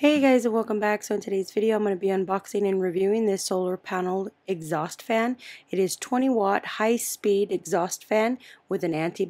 Hey guys and welcome back. So in today's video I'm going to be unboxing and reviewing this solar panel exhaust fan. It is 20 watt high speed exhaust fan with an anti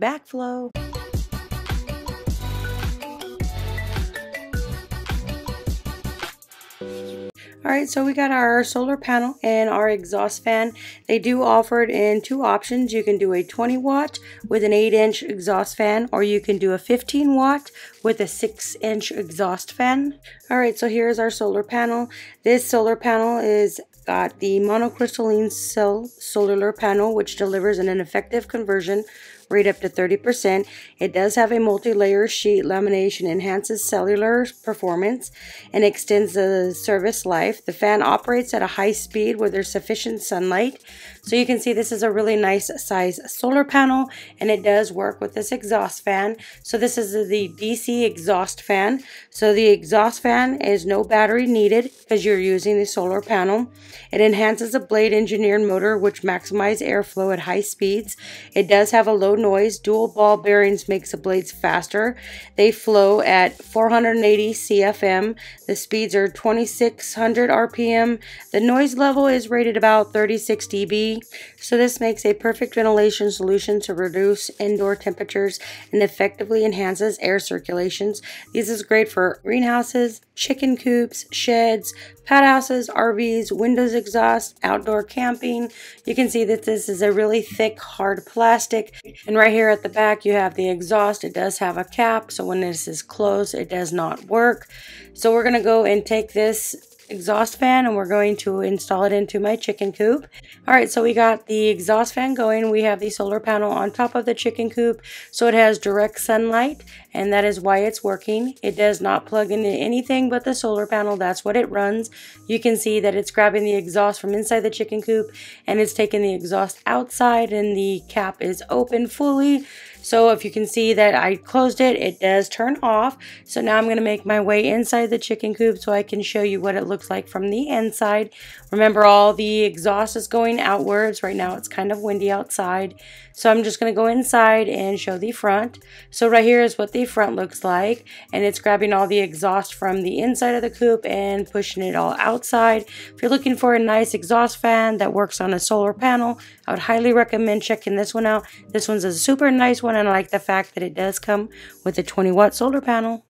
backflow. Alright, so we got our solar panel and our exhaust fan. They do offer it in two options. You can do a 20 watt with an 8 inch exhaust fan or you can do a 15 watt with a 6 inch exhaust fan. Alright, so here's our solar panel. This solar panel is got the monocrystalline cell solar panel which delivers an effective conversion rate up to 30%. It does have a multi-layer sheet lamination, enhances cellular performance, and extends the service life. The fan operates at a high speed where there's sufficient sunlight. So you can see this is a really nice size solar panel and it does work with this exhaust fan. So this is the DC exhaust fan. So the exhaust fan is no battery needed because you're using the solar panel. It enhances a blade engineered motor which maximizes airflow at high speeds. It does have a low noise. Dual ball bearings makes the blades faster. They flow at 480 CFM. The speeds are 2600 RPM. The noise level is rated about 36 dB. So this makes a perfect ventilation solution to reduce indoor temperatures and effectively enhances air circulations. This is great for greenhouses, chicken coops, sheds, pet houses, RVs, windows exhaust, outdoor camping. You can see that this is a really thick, hard plastic. And right here at the back, you have the exhaust. It does have a cap, so when this is closed, it does not work. So we're going to go and take this exhaust fan and we're going to install it into my chicken coop. All right, so we got the exhaust fan going. We have the solar panel on top of the chicken coop. So it has direct sunlight and that is why it's working. It does not plug into anything but the solar panel. That's what it runs. You can see that it's grabbing the exhaust from inside the chicken coop and it's taking the exhaust outside and the cap is open fully. So if you can see that I closed it, it does turn off. So now I'm going to make my way inside the chicken coop so I can show you what it looks like from the inside. Remember all the exhaust is going outwards. Right now it's kind of windy outside. So I'm just going to go inside and show the front. So right here is what the front looks like. And it's grabbing all the exhaust from the inside of the coop and pushing it all outside. If you're looking for a nice exhaust fan that works on a solar panel, I would highly recommend checking this one out. This one's a super nice one and I like the fact that it does come with a 20 watt solar panel.